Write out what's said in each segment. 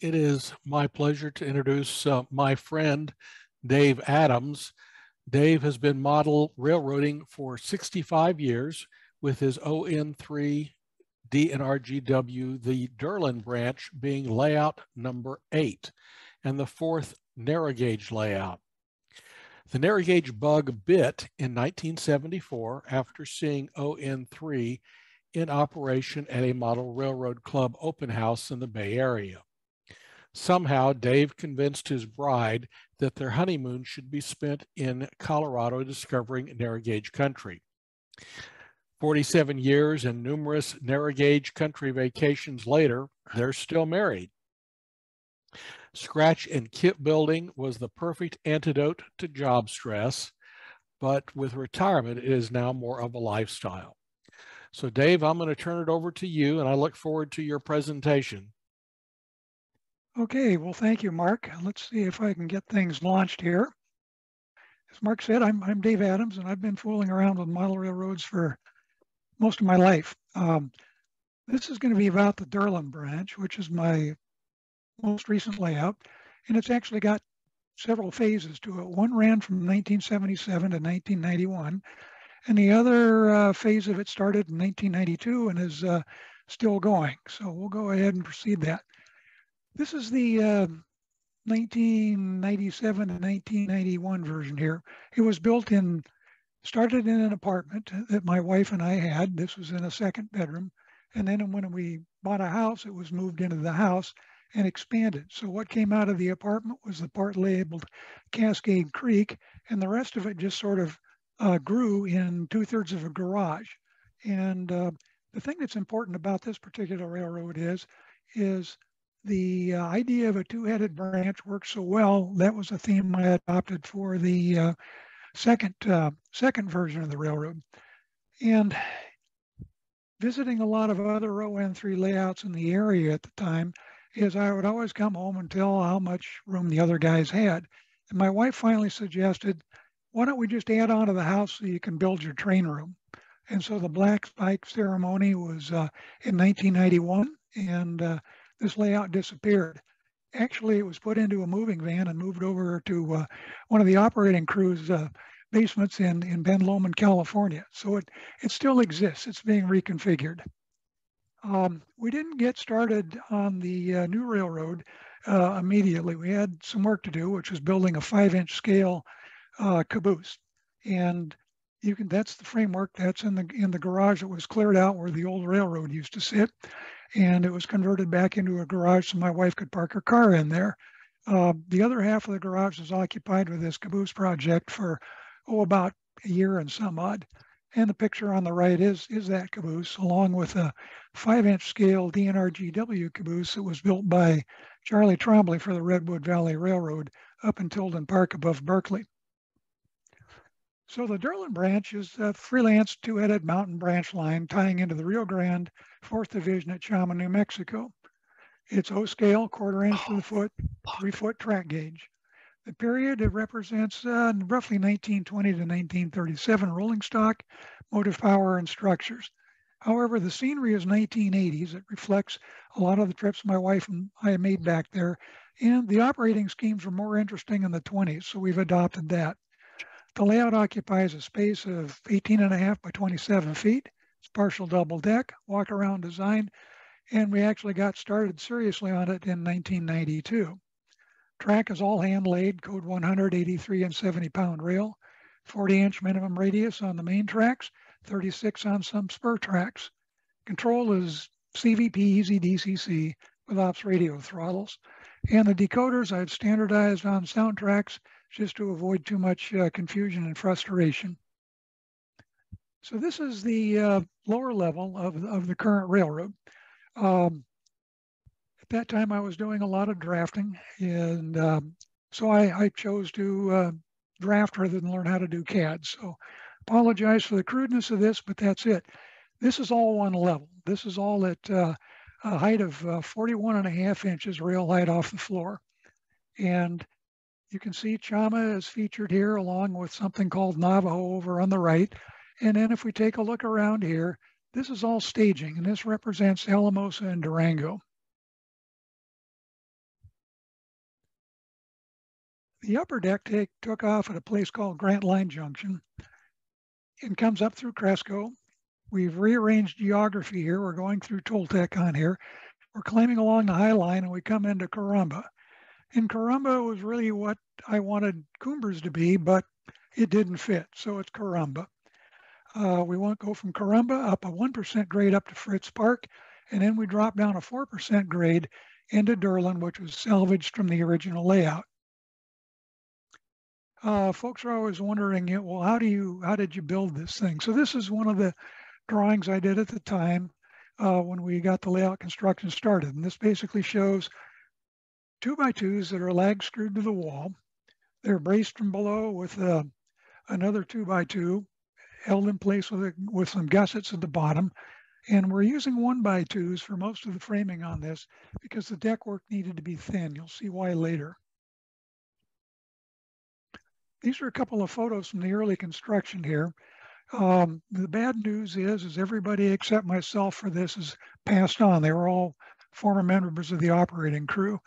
it is my pleasure to introduce uh, my friend, Dave Adams. Dave has been model railroading for 65 years with his ON3 DNRGW, the Durlin branch being layout number eight and the fourth narrow gauge layout. The narrow gauge bug bit in 1974 after seeing ON3 in operation at a model railroad club open house in the Bay Area. Somehow, Dave convinced his bride that their honeymoon should be spent in Colorado discovering narrow gauge country. 47 years and numerous narrow gauge country vacations later, they're still married. Scratch and kit building was the perfect antidote to job stress, but with retirement, it is now more of a lifestyle. So Dave, I'm going to turn it over to you and I look forward to your presentation. Okay, well, thank you, Mark. Let's see if I can get things launched here. As Mark said, I'm, I'm Dave Adams, and I've been fooling around with model railroads for most of my life. Um, this is going to be about the Durlin branch, which is my most recent layout, and it's actually got several phases to it. One ran from 1977 to 1991, and the other uh, phase of it started in 1992 and is uh, still going. So we'll go ahead and proceed that. This is the uh, 1997 to 1991 version here. It was built in, started in an apartment that my wife and I had. This was in a second bedroom. And then when we bought a house, it was moved into the house and expanded. So what came out of the apartment was the part labeled Cascade Creek, and the rest of it just sort of uh, grew in two thirds of a garage. And uh, the thing that's important about this particular railroad is, is the uh, idea of a two-headed branch worked so well. That was a theme I adopted for the uh, second uh, second version of the railroad. And visiting a lot of other ON3 layouts in the area at the time, is I would always come home and tell how much room the other guys had. And my wife finally suggested, why don't we just add on to the house so you can build your train room? And so the black spike ceremony was uh, in 1991, and uh, this layout disappeared. Actually, it was put into a moving van and moved over to uh, one of the operating crew's uh, basements in, in Ben Lomond, California. So it, it still exists. It's being reconfigured. Um, we didn't get started on the uh, new railroad uh, immediately. We had some work to do, which was building a five-inch scale uh, caboose. And you can that's the framework that's in the in the garage that was cleared out where the old railroad used to sit and it was converted back into a garage so my wife could park her car in there. Uh, the other half of the garage was occupied with this caboose project for, oh, about a year and some odd. And the picture on the right is, is that caboose, along with a five-inch scale DNRGW caboose that was built by Charlie Trombley for the Redwood Valley Railroad up in Tilden Park above Berkeley. So the Durlin branch is a freelance two-headed mountain branch line tying into the Rio Grande 4th Division at Chama, New Mexico. It's O scale, quarter inch to the foot, three foot track gauge. The period it represents uh, roughly 1920 to 1937 rolling stock, motive power, and structures. However, the scenery is 1980s. It reflects a lot of the trips my wife and I made back there. And the operating schemes were more interesting in the 20s, so we've adopted that. The layout occupies a space of 18 and a half by 27 feet. It's partial double deck, walk around design, and we actually got started seriously on it in 1992. Track is all hand laid, code 183 and 70 pound rail, 40 inch minimum radius on the main tracks, 36 on some spur tracks. Control is CVP Easy DCC with ops radio throttles. And the decoders I've standardized on SoundTraxx just to avoid too much uh, confusion and frustration. So this is the uh, lower level of, of the current railroad. Um, at that time, I was doing a lot of drafting, and um, so I, I, chose to uh, draft rather than learn how to do CAD. So apologize for the crudeness of this, but that's it. This is all one level. This is all at uh, a height of uh, 41 and a half inches rail height off the floor. And you can see Chama is featured here along with something called Navajo over on the right. And then if we take a look around here, this is all staging and this represents Alamosa and Durango. The upper deck take, took off at a place called Grant Line Junction and comes up through Cresco. We've rearranged geography here. We're going through Toltec on here. We're climbing along the High Line and we come into Corumba. And Corumba was really what I wanted Cumbres to be, but it didn't fit. So it's Corumba. Uh, we want to go from Corumba up a 1% grade up to Fritz Park, and then we drop down a 4% grade into Durlin, which was salvaged from the original layout. Uh, folks are always wondering, well, how do you, how did you build this thing? So this is one of the drawings I did at the time uh, when we got the layout construction started. And this basically shows two by twos that are lag screwed to the wall. They're braced from below with uh, another two by two held in place with, a, with some gussets at the bottom. And we're using one by twos for most of the framing on this because the deck work needed to be thin. You'll see why later. These are a couple of photos from the early construction here. Um, the bad news is, is everybody except myself for this is passed on. They were all former members of the operating crew.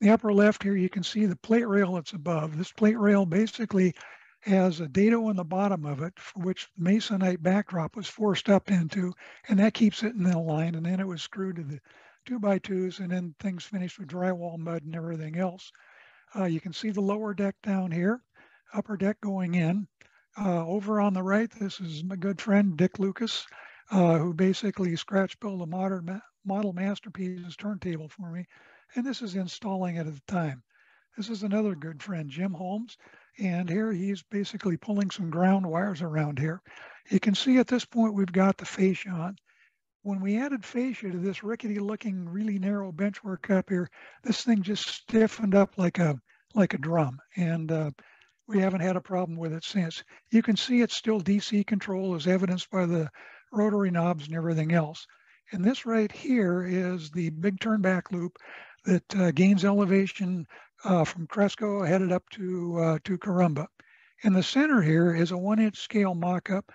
The upper left here, you can see the plate rail that's above. This plate rail basically has a dado on the bottom of it, for which masonite backdrop was forced up into, and that keeps it in the line. And then it was screwed to the two by twos, and then things finished with drywall mud and everything else. Uh, you can see the lower deck down here, upper deck going in. Uh, over on the right, this is my good friend Dick Lucas, uh, who basically scratch built a modern ma model masterpiece turntable for me, and this is installing it at the time. This is another good friend, Jim Holmes, and here he's basically pulling some ground wires around here. You can see at this point we've got the fascia on. When we added fascia to this rickety looking, really narrow benchwork up here, this thing just stiffened up like a like a drum. And uh, we haven't had a problem with it since. You can see it's still DC control as evidenced by the rotary knobs and everything else. And this right here is the big turn back loop that uh, gains elevation uh, from Cresco headed up to, uh, to Corumba. In the center here is a one inch scale mock-up.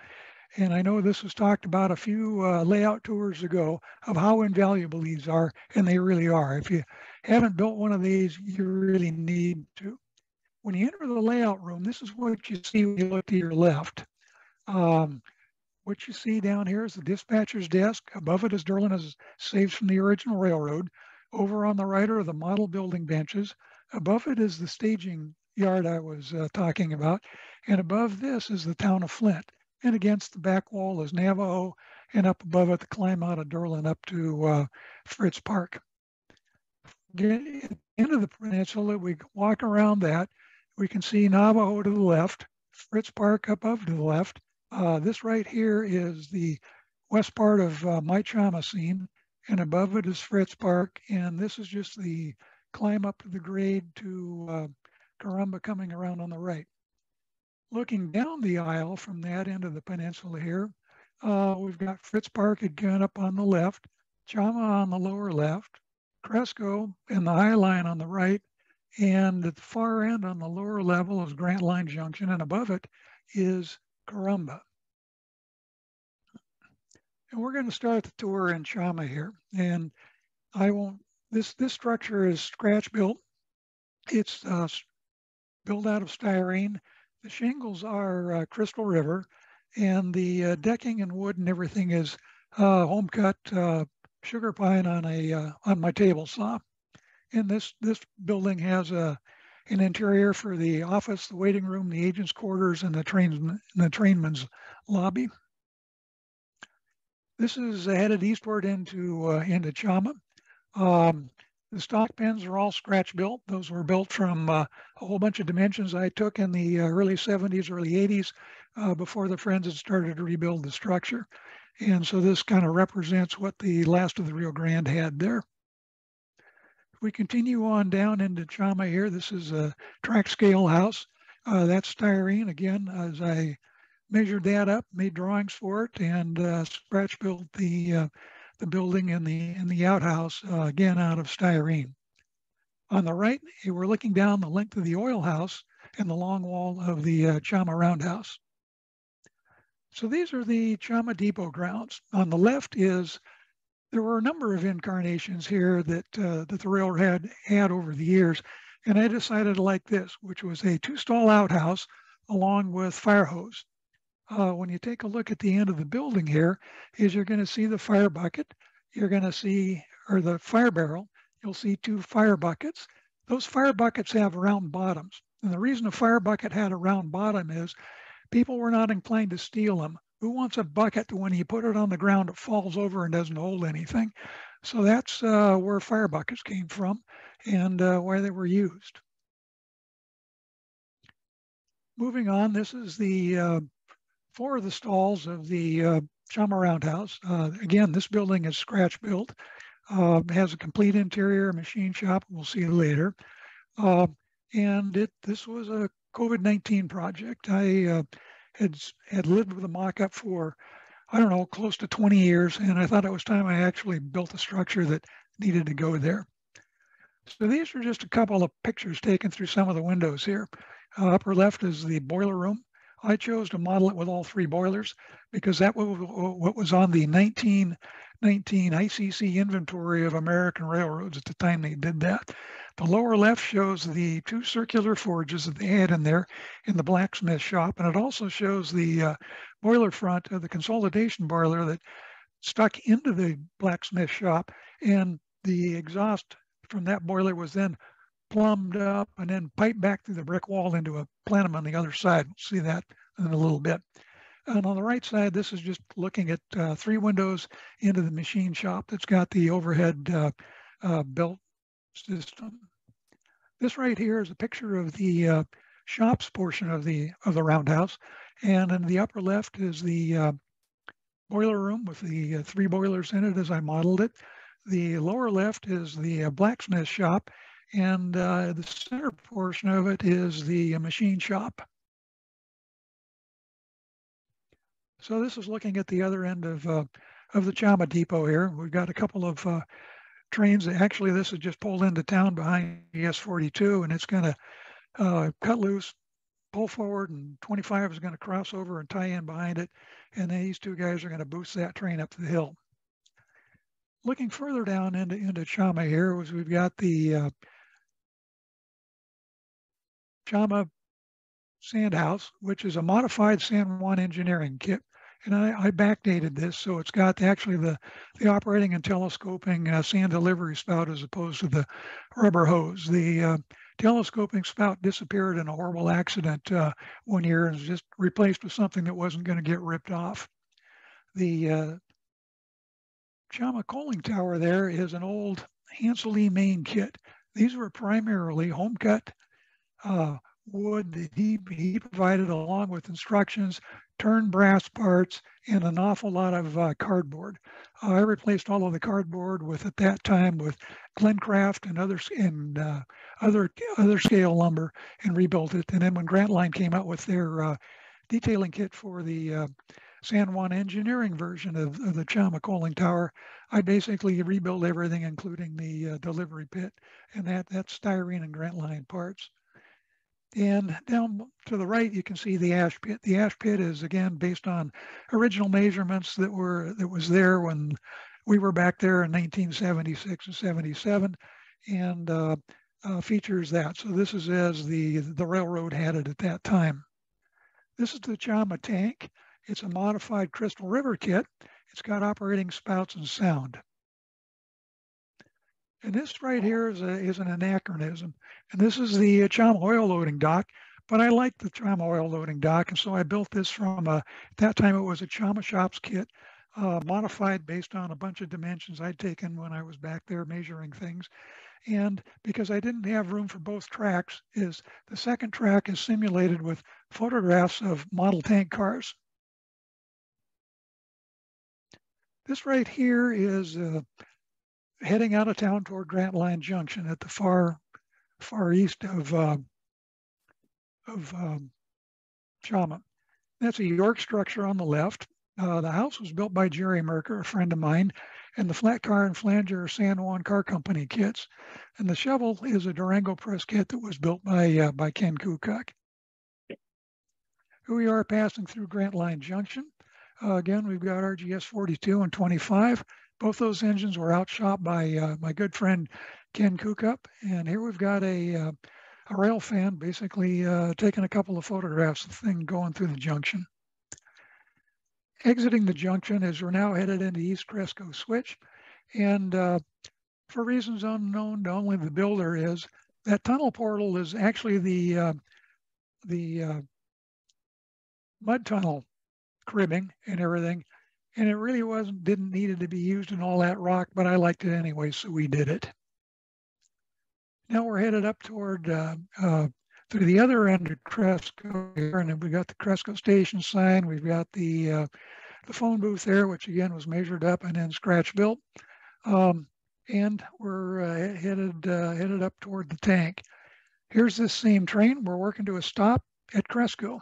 And I know this was talked about a few uh, layout tours ago of how invaluable these are, and they really are. If you haven't built one of these, you really need to. When you enter the layout room, this is what you see when you look to your left. Um, what you see down here is the dispatcher's desk. Above it is Durlin as saved from the original railroad. Over on the right are the model building benches. Above it is the staging yard I was uh, talking about. And above this is the town of Flint. And against the back wall is Navajo. And up above it, the climb out of Durlin up to uh, Fritz Park. Get at the end of the peninsula, we walk around that. We can see Navajo to the left, Fritz Park up above to the left. Uh, this right here is the west part of uh, My Chamacene, and above it is Fritz Park. And this is just the climb up the grade to uh, coming around on the right. Looking down the aisle from that end of the peninsula here, uh, we've got Fritz Park again up on the left, Chama on the lower left, Cresco and the High Line on the right, and at the far end on the lower level is Grant Line Junction, and above it is Corumba. And we're going to start the tour in Chama here. And I won't this, this structure is scratch built. It's uh, built out of styrene. The shingles are uh, Crystal River and the uh, decking and wood and everything is uh, home cut uh, sugar pine on a uh, on my table saw. And this this building has a an interior for the office, the waiting room, the agent's quarters, and the train the trainman's lobby. This is headed eastward into uh, into Chama. Um, the stock pins are all scratch built. Those were built from uh, a whole bunch of dimensions I took in the uh, early 70s, early 80s, uh, before the Friends had started to rebuild the structure. And so this kind of represents what the last of the Rio Grande had there. If we continue on down into Chama here, this is a track scale house. Uh, that's styrene. Again, as I measured that up, made drawings for it, and uh, scratch built the uh, the building and the, and the outhouse, uh, again, out of styrene. On the right, we're looking down the length of the oil house and the long wall of the uh, Chama Roundhouse. So these are the Chama Depot grounds. On the left is, there were a number of incarnations here that, uh, that the railroad had, had over the years. And I decided to like this, which was a two stall outhouse along with fire hose. Uh, when you take a look at the end of the building here, is you're going to see the fire bucket. You're going to see, or the fire barrel, you'll see two fire buckets. Those fire buckets have round bottoms. And the reason a fire bucket had a round bottom is people were not inclined to steal them. Who wants a bucket when you put it on the ground, it falls over and doesn't hold anything? So that's uh, where fire buckets came from and uh, why they were used. Moving on, this is the uh, four of the stalls of the uh, Chama Roundhouse. Uh, again, this building is scratch built, uh, has a complete interior machine shop. We'll see later. Uh, and it this was a COVID-19 project. I uh, had had lived with a mock-up for I don't know close to 20 years, and I thought it was time I actually built a structure that needed to go there. So these are just a couple of pictures taken through some of the windows here. Uh, upper left is the boiler room. I chose to model it with all three boilers because that was what was on the 1919 ICC inventory of American railroads at the time they did that. The lower left shows the two circular forges that they had in there in the blacksmith shop, and it also shows the uh, boiler front of the consolidation boiler that stuck into the blacksmith shop, and the exhaust from that boiler was then plumbed up and then piped back through the brick wall into a plenum on the other side. We'll see that in a little bit. And on the right side, this is just looking at uh, three windows into the machine shop that's got the overhead uh, uh, belt system. This right here is a picture of the uh, shops portion of the of the roundhouse, and in the upper left is the uh, boiler room with the uh, three boilers in it as I modeled it. The lower left is the blacksmith shop, and uh, the center portion of it is the machine shop. So this is looking at the other end of uh, of the Chama Depot here. We've got a couple of uh, trains. Actually, this is just pulled into town behind RGS 42, and it's going to uh, cut loose, pull forward, and 25 is going to cross over and tie in behind it. And these two guys are going to boost that train up the hill. Looking further down into, into Chama here, was we've got the uh, Chama Sand House, which is a modified San Juan engineering kit. And I, I backdated this, so it's got actually the, the operating and telescoping uh, sand delivery spout as opposed to the rubber hose. The uh, telescoping spout disappeared in a horrible accident uh, one year and was just replaced with something that wasn't going to get ripped off. The uh, Chama coaling tower there is an old Hansel E. Main kit. These were primarily home cut uh, wood that he, he provided along with instructions, turned brass parts, and an awful lot of uh, cardboard. Uh, I replaced all of the cardboard with, at that time, with Glencraft and other and uh, other other scale lumber, and rebuilt it. And then when Grandt Line came out with their uh, detailing kit for the uh, San Juan engineering version of, of, the Chama Coaling Tower, I basically rebuilt everything, including the uh, delivery pit, and that that's styrene and Grandt Line parts. And down to the right, you can see the ash pit. The ash pit is again based on original measurements that were that was there when we were back there in 1976 and 77, and uh, uh, features that. So this is as the the railroad had it at that time. This is the Chama tank. It's a modified Crystal River kit. It's got operating spouts and sound. And this right here is, a, is an anachronism. And this is the uh, Chama oil loading dock. But I like the Chama oil loading dock. And so I built this from, a, at that time it was a Chama Shops kit, uh, modified based on a bunch of dimensions I'd taken when I was back there measuring things. And because I didn't have room for both tracks, is the second track is simulated with photographs of model tank cars. This right here is uh, heading out of town toward Grant Line Junction at the far far east of uh, of um. That's a York structure on the left. Uh, the house was built by Jerry Merker, a friend of mine, and the flat car and flanger are San Juan Car Company kits. And the shovel is a Durango press kit that was built by uh, by Ken Kukak. Here we are passing through Grant Line Junction. Uh, again, we've got RGS 42 and 25 Both those engines were outshot by uh, my good friend Ken Kukup. And here we've got a, uh, a rail fan basically uh, taking a couple of photographs of the thing going through the junction. Exiting the junction as we're now headed into East Cresco Switch. And uh, for reasons unknown to only the builder is that tunnel portal is actually the uh, the uh, mud tunnel cribbing and everything. And it really wasn't, didn't needed to be used in all that rock, but I liked it anyway, so we did it. Now we're headed up toward, uh, uh, through the other end of Cresco here, and we've got the Cresco station sign. We've got the, uh, the phone booth there, which again was measured up and then scratch built. Um, and we're uh, headed, uh, headed up toward the tank. Here's this same train. We're working to a stop at Cresco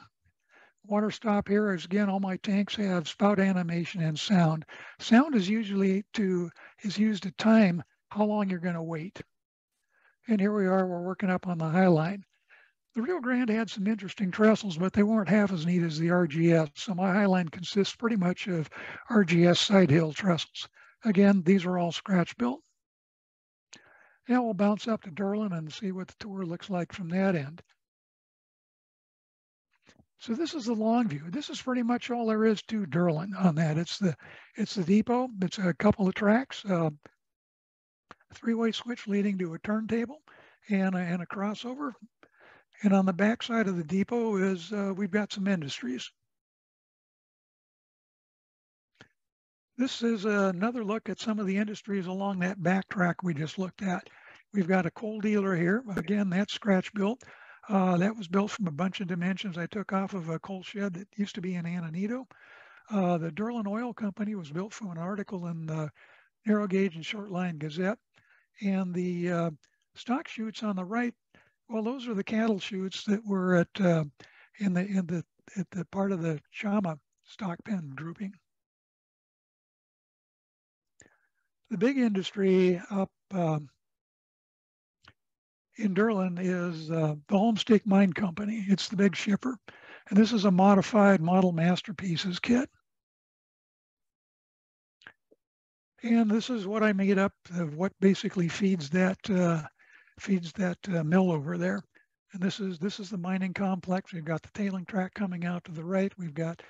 water stop here is again, all my tanks have spout animation and sound. Sound is usually to, is used to time how long you're gonna wait. And here we are, we're working up on the high line. The Rio Grande had some interesting trestles, but they weren't half as neat as the RGS. So my high line consists pretty much of RGS side hill trestles. Again, these are all scratch built. Now we'll bounce up to Durlin and see what the tour looks like from that end. So this is the long view. This is pretty much all there is to Durlin on that. It's the it's the depot. It's a couple of tracks, uh, three-way switch leading to a turntable, and a, and a crossover. And on the back side of the depot is uh, we've got some industries. This is another look at some of the industries along that back track we just looked at. We've got a coal dealer here. Again, that's scratch built. Uh, that was built from a bunch of dimensions I took off of a coal shed that used to be in Antonito. Uh, the Durlin Oil Company was built from an article in the Narrow Gauge and Short Line Gazette. And the uh, stock chutes on the right, well, those are the cattle chutes that were at uh, in the in the at the part of the Chama stock pen grouping. The big industry up um, in Durlin is uh, the Homestake Mine Company. It's the big shipper. And this is a modified model masterpieces kit. And this is what I made up of what basically feeds that uh, feeds that uh, mill over there. And this is this is the mining complex. We've got the tailing track coming out to the right. We've got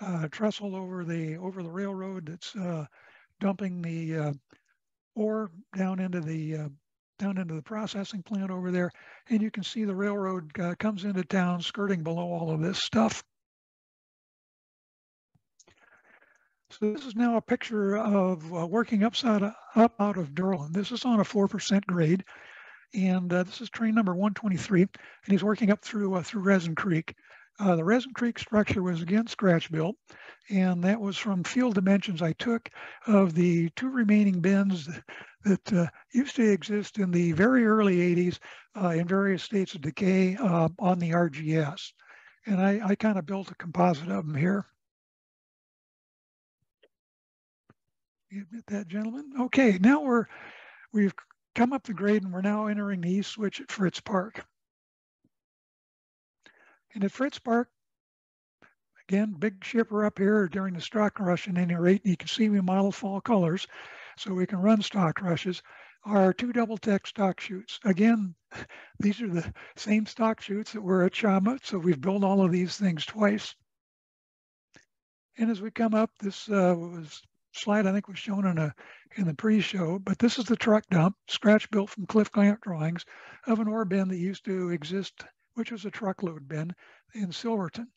uh, trestle over the over the railroad that's uh, dumping the uh, ore down into the uh, down into the processing plant over there. And you can see the railroad uh, comes into town skirting below all of this stuff. So this is now a picture of uh, working upside up out of Durlin. This is on a 4% grade. And uh, this is train number 123. And he's working up through, uh, through Resin Creek. Uh, the Resin Creek structure was again scratch built, and that was from field dimensions I took of the two remaining bins that uh, used to exist in the very early 80s uh, in various states of decay uh, on the RGS. And I, I kind of built a composite of them here. You admit that, gentlemen? Okay, now we're, we've come up the grade and we're now entering the east switch at Fritz Park. And at Fritz Park, again, big shipper up here during the stock rush at any rate, you can see we model fall colors so we can run stock rushes are two double tech stock chutes. Again, these are the same stock chutes that were at Chama, so we've built all of these things twice. And as we come up, this uh, was slide I think was shown in a in the pre-show, but this is the truck dump, scratch built from Cliff Grant drawings of an ore bin that used to exist, which was a truckload bin in Silverton.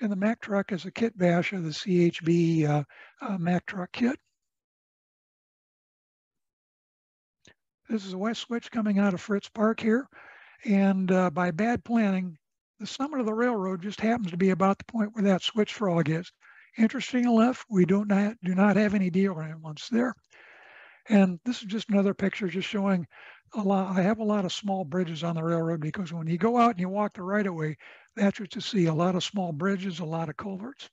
And the Mack truck is a kit bash of the CHB uh, uh, Mack truck kit. This is a west switch coming out of Fritz Park here. And uh, by bad planning, the summit of the railroad just happens to be about the point where that switch frog is. Interesting enough, we do not, do not have any ambulance there. And this is just another picture just showing a lot. I have a lot of small bridges on the railroad because when you go out and you walk the right of way, that's what you see, a lot of small bridges, a lot of culverts.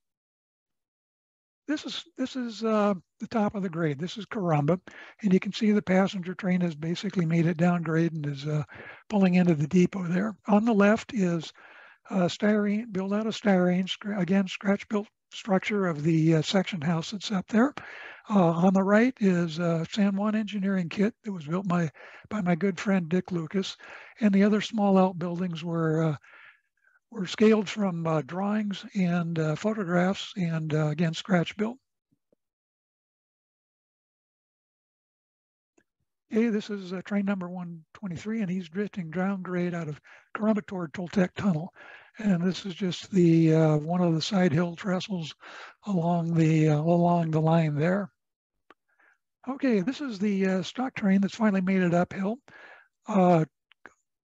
This is this is uh, the top of the grade. This is Corumba, and you can see the passenger train has basically made it down grade and is uh, pulling into the depot there. On the left is uh, styrene, built out of styrene, again scratch built structure of the uh, section house that's up there. Uh, on the right is a San Juan engineering kit that was built by, by my good friend Dick Lucas. And the other small outbuildings were, uh, were scaled from uh, drawings and uh, photographs and uh, again, scratch built. Hey, this is uh, train number 123, and he's drifting down grade out of Corumba toward Toltec Tunnel. And this is just the uh, one of the side hill trestles along the uh, along the line there. Okay, this is the stock train that's finally made it uphill. Uh,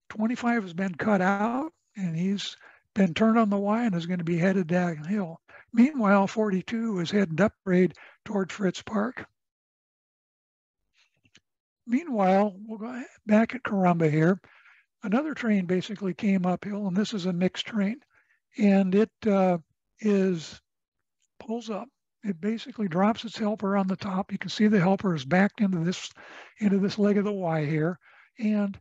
25 has been cut out, and he's been turned on the Y and is going to be headed downhill. Meanwhile, 42 is heading up grade toward Fritz Park. Meanwhile, we'll go back at Corumba here. Another train basically came uphill, and this is a mixed train. And it uh, is pulls up. It basically drops its helper on the top. You can see the helper is backed into this into this leg of the Y here. And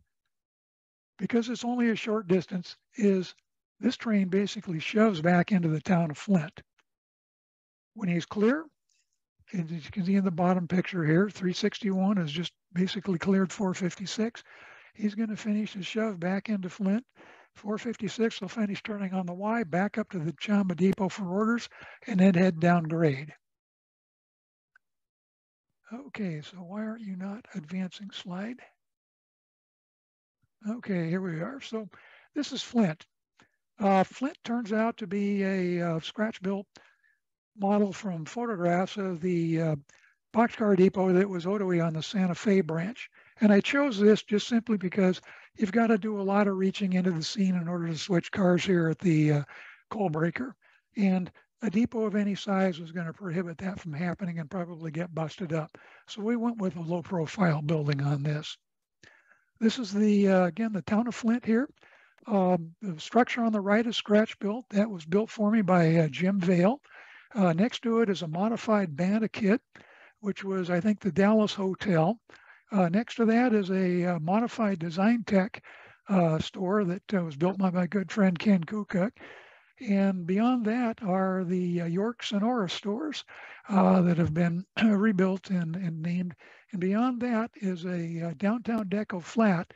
because it's only a short distance, is this train basically shoves back into the town of Flint. When he's clear, as you can see in the bottom picture here, 361 is just basically cleared 456. He's going to finish his shove back into Flint. 456 will finish turning on the Y, back up to the Chamba Depot for orders, and then head down grade. Okay, so why aren't you not advancing slide? Okay, here we are. So this is Flint. Uh, Flint turns out to be a uh, scratch-built model from photographs of the uh, boxcar depot that was Otowi on the Santa Fe branch. And I chose this just simply because you've got to do a lot of reaching into the scene in order to switch cars here at the uh, coal breaker. And a depot of any size was going to prohibit that from happening and probably get busted up. So we went with a low profile building on this. This is the, uh, again, the town of Flint here. Um, the structure on the right is scratch built. That was built for me by uh, Jim Vale. Uh, next to it is a modified Banta kit, which was, I think, the Dallas Hotel. Uh, next to that is a, uh, modified Design Tech uh, store that uh, was built by my good friend Ken Kukuk. And beyond that are the York Sonora stores that have been rebuilt and, and, named. And beyond that is a downtown deco flat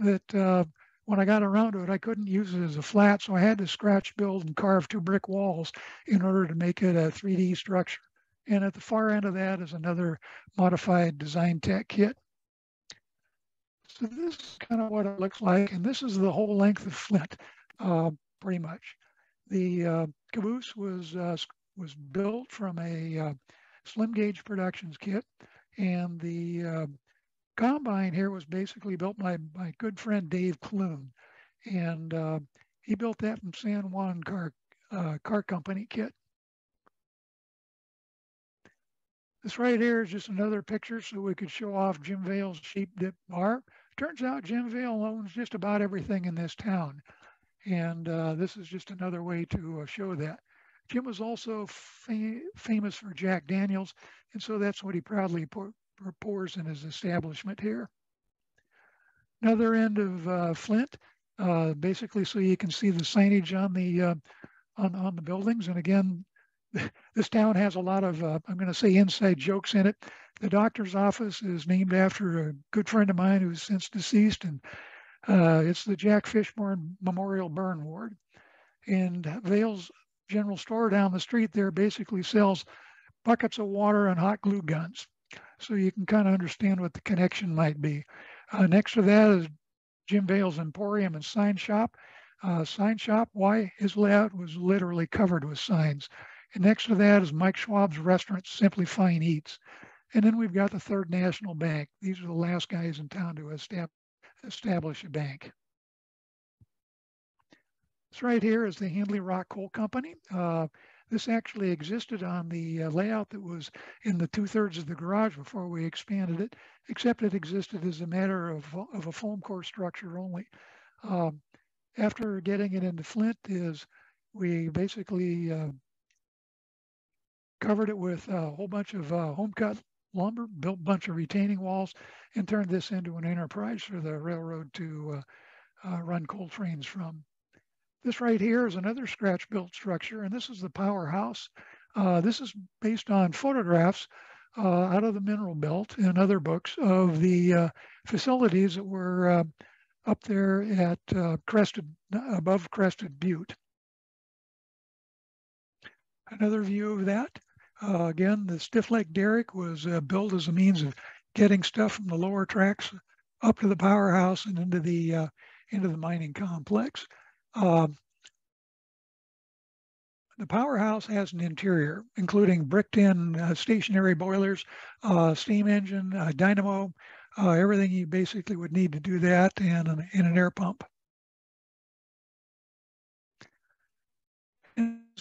that when I got around to it, I couldn't use it as a flat, so I had to scratch build and carve two brick walls in order to make it a 3D structure. And at the far end of that is another modified design tech kit. So this is kind of what it looks like. And this is the whole length of Flint, uh, pretty much. The uh, caboose was, uh, was built from a uh, slim gauge productions kit. And the uh, combine here was basically built by my good friend Dave Clune, and uh, he built that from San Juan Car uh, Car Company kit. This right here is just another picture so we could show off Jim Vale's sheep dip bar. Turns out Jim Vale owns just about everything in this town. And uh, this is just another way to uh, show that. Jim was also fa famous for Jack Daniels, and so that's what he proudly pours in his establishment here. Another end of uh, Flint, uh, basically so you can see the signage on the uh, on, on the buildings. And again, this town has a lot of, uh, I'm going to say inside jokes in it. The doctor's office is named after a good friend of mine who's since deceased, and uh, it's the Jack Fishburne Memorial Burn Ward. And Vale's General Store down the street there basically sells buckets of water and hot glue guns so you can kind of understand what the connection might be. Uh, next to that is Jim Vale's Emporium and Sign Shop. Uh, sign Shop, why his layout was literally covered with signs. And next to that is Mike Schwab's restaurant, Simply Fine Eats. And then we've got the Third National Bank. These are the last guys in town to establish a bank. This right here is the Handley Rock Coal Company. Uh, this actually existed on the uh, layout that was in the two thirds of the garage before we expanded it, except it existed as a matter of, of a foam core structure only. Um, after getting it into Flint is we basically uh, covered it with a whole bunch of uh, home cut lumber, built a bunch of retaining walls, and turned this into an enterprise for the railroad to uh, uh, run coal trains from. This right here is another scratch built structure, and this is the powerhouse. Uh, this is based on photographs uh, out of the mineral belt and other books of the uh, facilities that were uh, up there at uh, Crested, above Crested Butte. Another view of that. Uh, again, the stiff leg derrick was built as a means of getting stuff from the lower tracks up to the powerhouse and into the into the mining complex. Um, the powerhouse has an interior, including bricked-in uh, stationary boilers, uh, steam engine, uh, dynamo, everything you basically would need to do that, and an, and an air pump.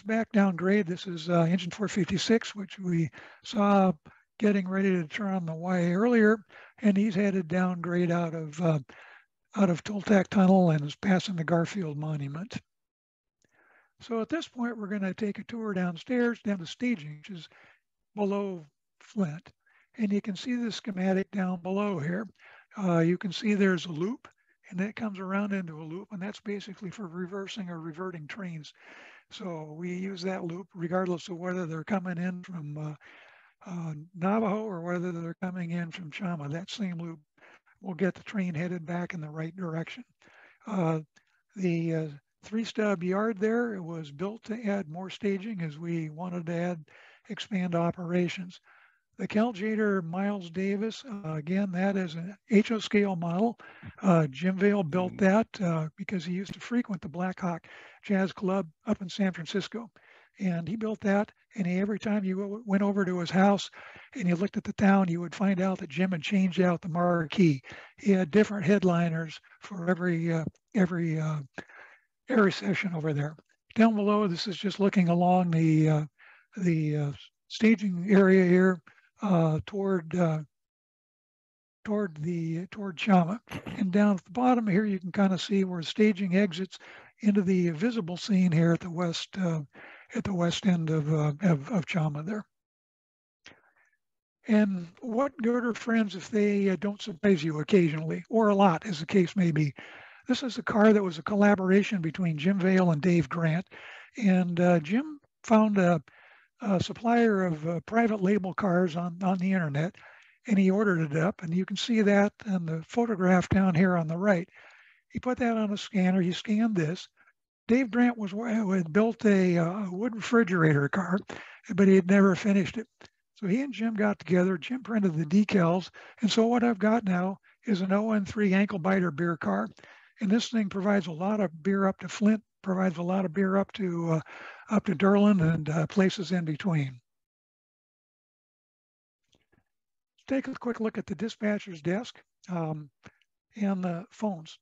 back down grade. This is uh, engine 456, which we saw getting ready to turn on the Y earlier, and he's headed down grade out of uh, out of Toltec Tunnel and is passing the Garfield Monument. So at this point, we're going to take a tour downstairs, down to staging, which is below Flint. And you can see the schematic down below here. Uh, you can see there's a loop, and it comes around into a loop, and that's basically for reversing or reverting trains. So we use that loop regardless of whether they're coming in from uh, uh, Navajo or whether they're coming in from Chama. That same loop will get the train headed back in the right direction. Uh, the uh, three stub yard there was built to add more staging as we wanted to add expand operations. The Cal Tjader Miles Davis, uh, again, that is an HO scale model. Uh, Jim Vale built mm. that uh, because he used to frequent the Blackhawk Jazz Club up in San Francisco. And he built that. And he, every time you went over to his house and you looked at the town, you would find out that Jim had changed out the marquee. He had different headliners for every uh, every uh, every session over there. Down below, this is just looking along the uh, the staging area here uh, toward uh, toward the toward Chama. And down at the bottom here, you can kind of see where staging exits into the visible scene here at the west uh, at the west end of, uh, of, of Chama there. And what good are friends if they uh, don't surprise you occasionally, or a lot, as the case may be? This is a car that was a collaboration between Jim Vale and Dave Grant. And uh, Jim found a, a supplier of uh, private label cars on, on the internet, and he ordered it up. And you can see that in the photograph down here on the right. He put that on a scanner. He scanned this. Dave Grant was had built a, uh, wood refrigerator car, but he had never finished it. So he and Jim got together. Jim printed the decals, and so what I've got now is an ON3 ankle biter beer car, and this thing provides a lot of beer up to Flint, provides a lot of beer up to uh, up to Durlin and uh, places in between. Take a quick look at the dispatcher's desk um, and the phones.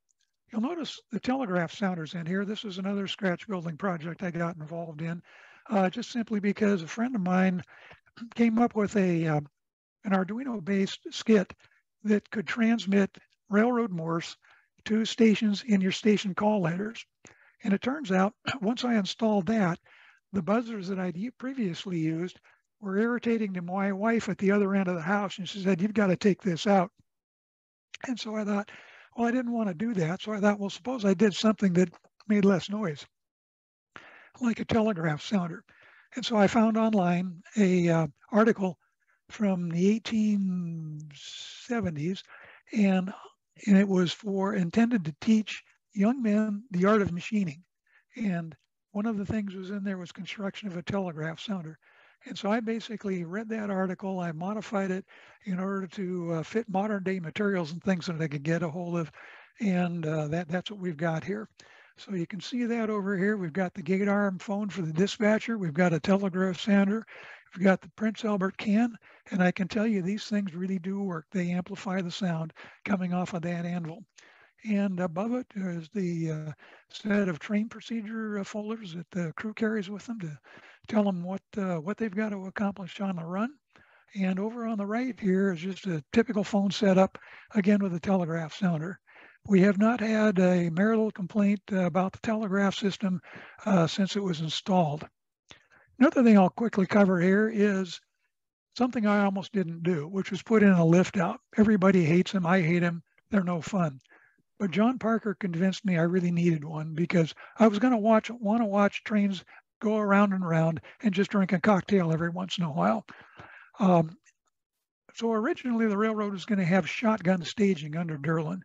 You'll notice the telegraph sounders in here. This is another scratch building project I got involved in, uh, just simply because a friend of mine came up with a uh, an Arduino-based skit that could transmit railroad Morse to stations in your station call letters. And it turns out once I installed that, the buzzers that I'd previously used were irritating to my wife at the other end of the house. And she said, You've got to take this out. And so I thought, Well, I didn't want to do that. So I thought, Well, suppose I did something that made less noise, like a telegraph sounder. And so I found online a uh, article from the 1870s, and, and it was for intended to teach young men the art of machining. And one of the things was in there was construction of a telegraph sounder. And so I basically read that article, I modified it in order to uh, fit modern day materials and things that I could get a hold of. And uh, that, that's what we've got here. So you can see that over here. We've got the gate arm phone for the dispatcher. We've got a telegraph sounder. We've got the Prince Albert can. And I can tell you these things really do work. They amplify the sound coming off of that anvil. And above it is the uh, set of train procedure uh, folders that the crew carries with them to tell them what uh, what they've got to accomplish on the run. And over on the right here is just a typical phone setup, again with a telegraph sounder. We have not had a marital complaint about the telegraph system uh, since it was installed. Another thing I'll quickly cover here is something I almost didn't do, which was put in a lift out. Everybody hates them. I hate them. They're no fun. But John Parker convinced me I really needed one because I was going to watch, want to watch trains go around and around and just drink a cocktail every once in a while. Um, so originally the railroad was going to have shotgun staging under Durlin.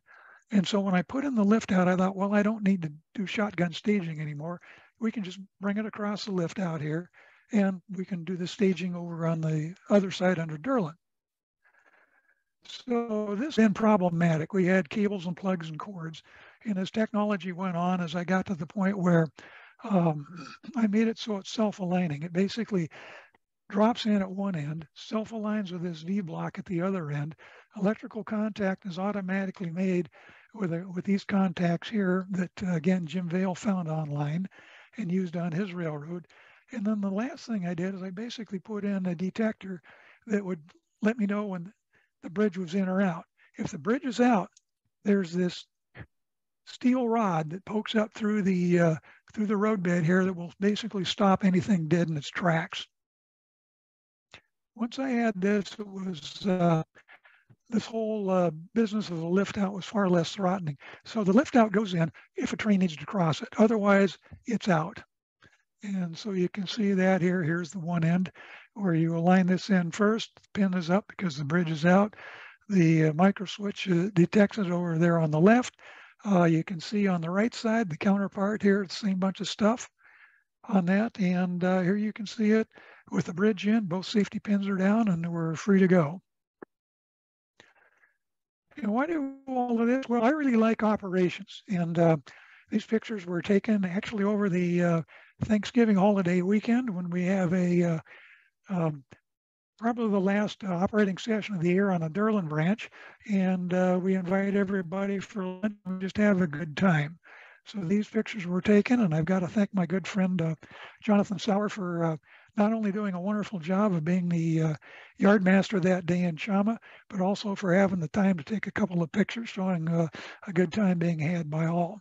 And so when I put in the lift out, I thought, well, I don't need to do shotgun staging anymore. We can just bring it across the lift out here and we can do the staging over on the other side under Durlin. So this been problematic. We had cables and plugs and cords. And as technology went on, as I got to the point where um, I made it so it's self-aligning. It basically drops in at one end, self-aligns with this V-block at the other end. Electrical contact is automatically made with, a, with these contacts here that, uh, again, Jim Vale found online and used on his railroad. And then the last thing I did is I basically put in a detector that would let me know when the bridge was in or out. If the bridge is out, there's this steel rod that pokes up through the uh, through the roadbed here that will basically stop anything dead in its tracks. Once I had this, it was uh, this whole uh, business of the lift out was far less threatening. So the lift out goes in if a train needs to cross it. Otherwise, it's out. And so you can see that here. Here's the one end where you align this in first. The pin is up because the bridge is out. The uh, micro switch uh, detects it over there on the left. Uh, you can see on the right side, the counterpart here, the same bunch of stuff on that. And uh, here you can see it with the bridge in, both safety pins are down and we're free to go. And why do all of this? Well, I really like operations. And uh, these pictures were taken actually over the uh, Thanksgiving holiday weekend when we have a uh, um, probably the last uh, operating session of the year on the Durlin branch, and uh, we invite everybody for lunch and just have a good time. So these pictures were taken, and I've got to thank my good friend uh, Jonathan Sauer for uh, not only doing a wonderful job of being the uh, yard master that day in Chama, but also for having the time to take a couple of pictures showing uh, a good time being had by all.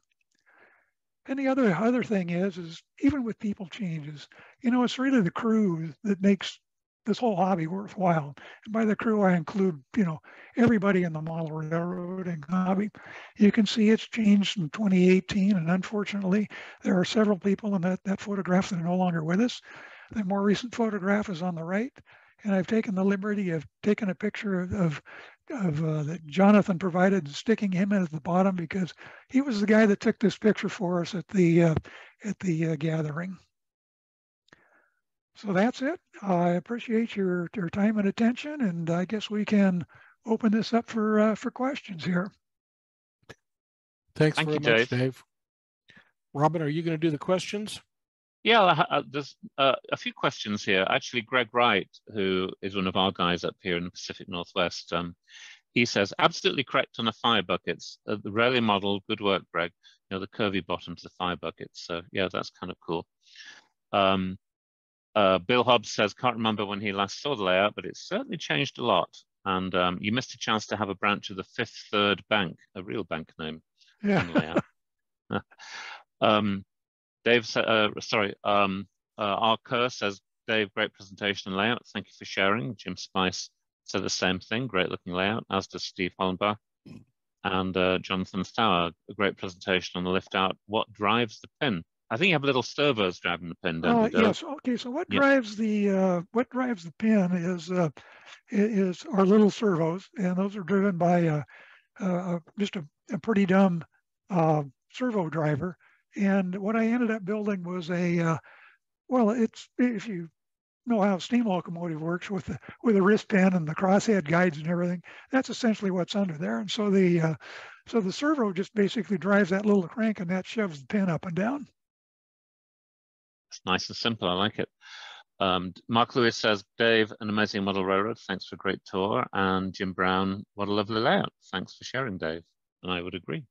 And the other other thing is, is even with people changes, you know, it's really the crew that makes this whole hobby worthwhile. And by the crew, I include, you know, everybody in the model railroading hobby. You can see it's changed in 2018, and unfortunately, there are several people in that, that photograph that are no longer with us. The more recent photograph is on the right, and I've taken the liberty of taking a picture of, of uh, that Jonathan provided and sticking him in at the bottom because he was the guy that took this picture for us at the uh, at the uh, gathering. So that's it. I appreciate your your time and attention, and I guess we can open this up for uh, for questions here. Thanks Thank very you, much, Dave. Dave. Robin, are you going to do the questions? Yeah, uh, there's uh, a few questions here. Actually, Greg Wright, who is one of our guys up here in the Pacific Northwest, um, he says, absolutely correct on the fire buckets. Uh, the Raleigh model, good work, Greg. You know, the curvy bottoms, the fire buckets. So yeah, that's kind of cool. Um, uh, Bill Hobbs says, can't remember when he last saw the layout, but it's certainly changed a lot. And um, you missed a chance to have a branch of the Fifth Third Bank, a real bank name. Yeah. um, Dave, uh, sorry, um, uh, R. Kerr says, Dave, great presentation and layout. Thank you for sharing. Jim Spice said the same thing, great looking layout, as does Steve Hollenbach. And uh, Jonathan Stour, a great presentation on the lift out. What drives the pin? I think you have little servos driving the pin, don't Oh, you? Yes. Okay. So what Yeah. drives the uh, what drives the pin is uh, is our little servos, and those are driven by uh, uh, just a, a pretty dumb uh, servo driver. And what I ended up building was a uh, well, it's if you know how a steam locomotive works with the with a wrist pin and the crosshead guides and everything, that's essentially what's under there. And so the uh, so the servo just basically drives that little crank, and that shoves the pin up and down. It's nice and simple. I like it. Um, Mark Lewis says, Dave, an amazing model railroad. Thanks for a great tour. And Jim Brown, what a lovely layout. Thanks for sharing, Dave. And I would agree.